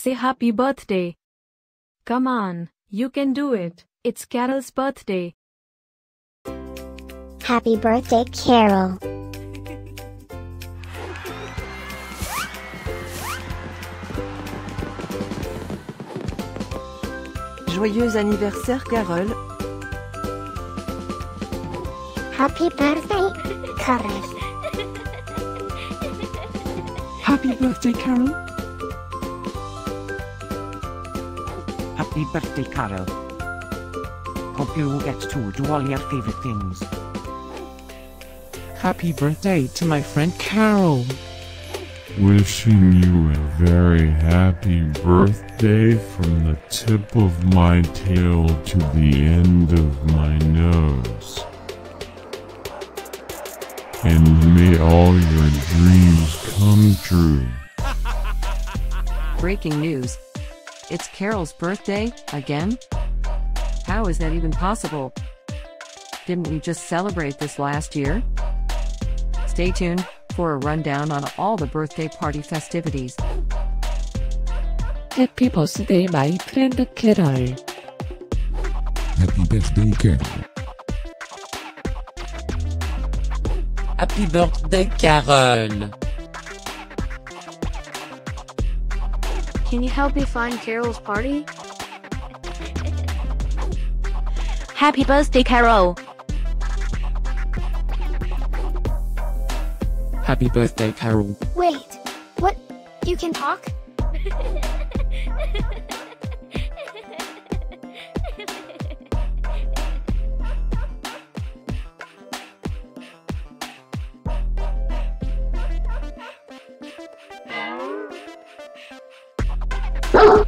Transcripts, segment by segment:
Say happy birthday. Come on, you can do it. It's Carole's birthday. Happy birthday, Carole. Joyeux anniversaire Carole. Happy birthday, Carole. Happy birthday, Carole. Happy birthday, Carole. Hope you get to do all your favorite things. Happy birthday to my friend Carole. Wishing you a very happy birthday from the tip of my tail to the end of my nose. And may all your dreams come true. Breaking news. It's Carole's birthday, again? How is that even possible? Didn't we just celebrate this last year? Stay tuned for a rundown on all the birthday party festivities. Happy birthday, my friend Carole. Happy birthday, Carole. Happy birthday, Carole. Can you help me find Carole's party? Happy birthday, Carole. Happy birthday, Carole. Wait, what? You can talk?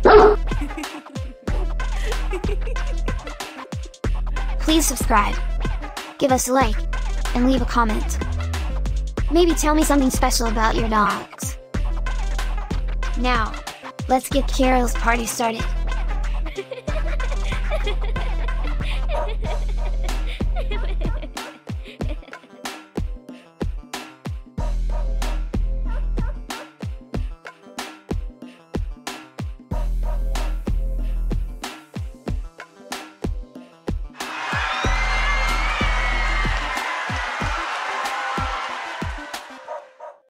Please subscribe, give us a like, and leave a comment. Maybe tell me something special about your dogs. Now, let's get Carole's party started.